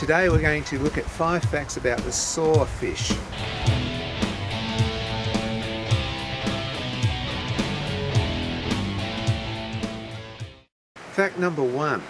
Today we're going to look at five facts about the sawfish. Fact number one.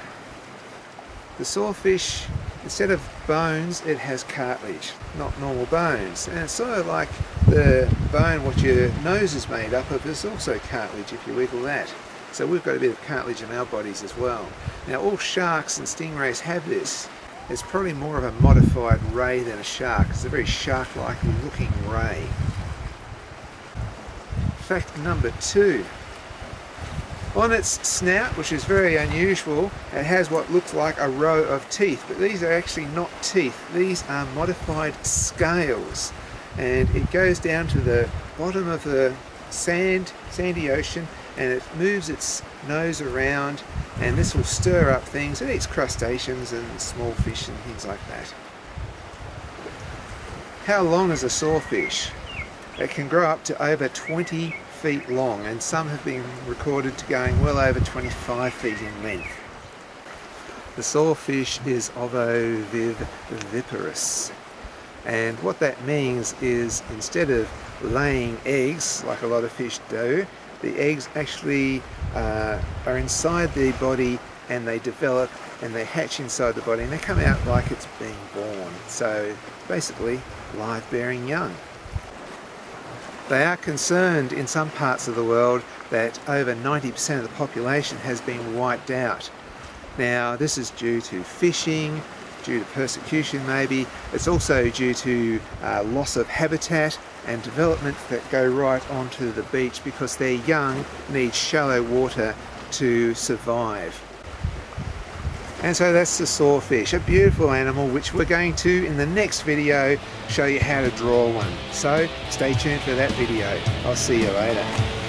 The sawfish, instead of bones, it has cartilage, not normal bones. And it's sort of like the bone what your nose is made up of is also cartilage if you wiggle that. So we've got a bit of cartilage in our bodies as well. Now all sharks and stingrays have this. It's probably more of a modified ray than a shark. It's a very shark-like looking ray. Fact number two. On its snout, which is very unusual, it has what looks like a row of teeth, but these are actually not teeth. These are modified scales, and it goes down to the bottom of the sand, sandy ocean, and it moves its nose around, and this will stir up things. It eats crustaceans and small fish and things like that. How long is a sawfish? It can grow up to over 20 feet long and some have been recorded to going well over 25 feet in length. The sawfish is ovoviviparous and what that means is instead of laying eggs like a lot of fish do, the eggs actually uh, are inside the body and they develop and they hatch inside the body and they come out like it's being born. So basically live bearing young. They are concerned in some parts of the world that over 90% of the population has been wiped out. Now this is due to fishing, due to persecution maybe, it's also due to uh, loss of habitat and development that go right onto the beach because their young need shallow water to survive. And so that's the sawfish, a beautiful animal which we're going to, in the next video, show you how to draw one. So stay tuned for that video. I'll see you later.